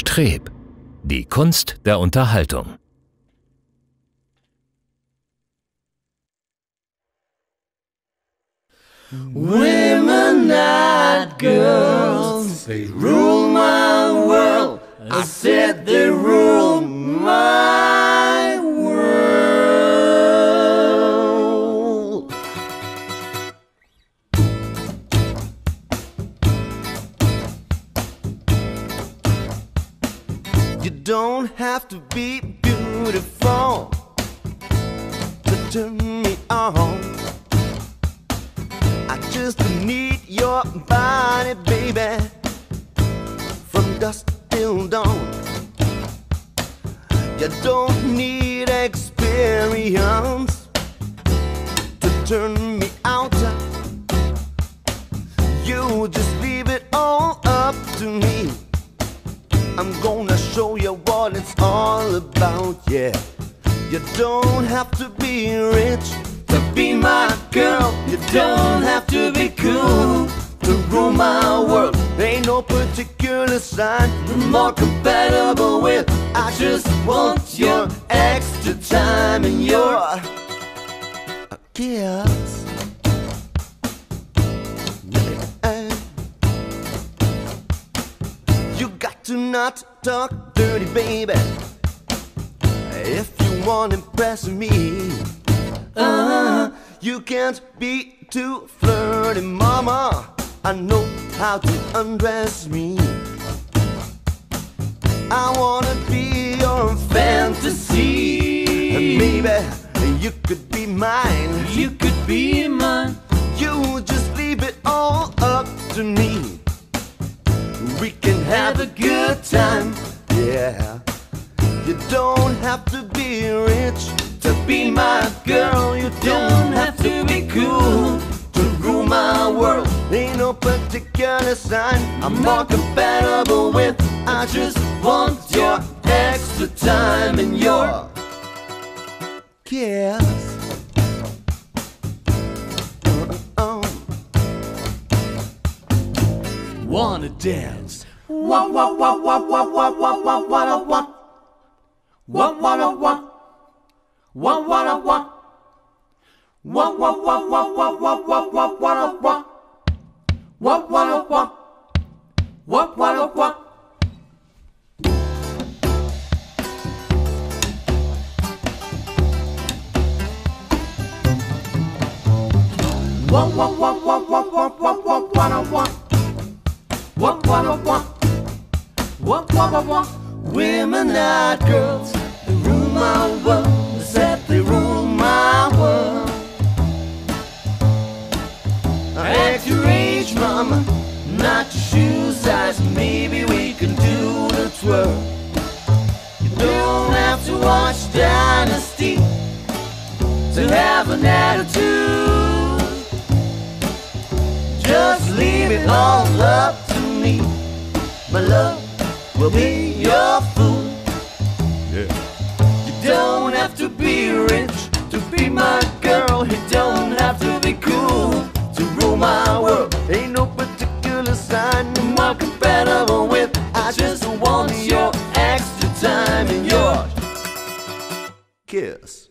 Streb. Die Kunst der Unterhaltung. Women, not girls, they rule my world. I said they rule don't have to be beautiful to turn me on. I just need your body, baby, from dusk till dawn. You don't need experience to turn me out. You just leave it all up to me. I'm gonna show you what it's all about, yeah. You don't have to be rich to be my girl. You don't have to be cool to rule my world. Ain't no particular sign I'm more compatible with. I just want your extra time and your uh, kiss. To not talk dirty, baby. If you want to impress me, uh, you can't be too flirty, mama. I know how to undress me. I wanna be your fantasy, and baby, you could be mine. You could be mine. You just leave it all up to me. Time, yeah. You don't have to be rich to be my girl. You don't have to be cool to rule my world. Ain't no particular sign I'm more compatible with. I just want your extra time and your kiss. Uh-uh. Wanna dance? Wah wah wah wah wah wah wah wah wah wah. Wah wah wah wah. Wah wah wah. Wah wah wah wah wah wah wah wah wah wah. Wah wah wah. Wah wah wah. Wah wah wah wah wah wah wah wah wah wah. Wah wah wah. Wah wah wah. Women are girls, they rule my world. Said they rule my world. I At your age, mama, not your shoe size. Maybe we can do the twirl. You don't have to watch Dynasty to have an attitude. Just leave it all up to me. My love will be your fool. Yeah. You don't have to be rich to be my girl. You don't have to be cool to rule my world. Ain't no particular sign I'm more compatible with. I just want your extra time and your kiss.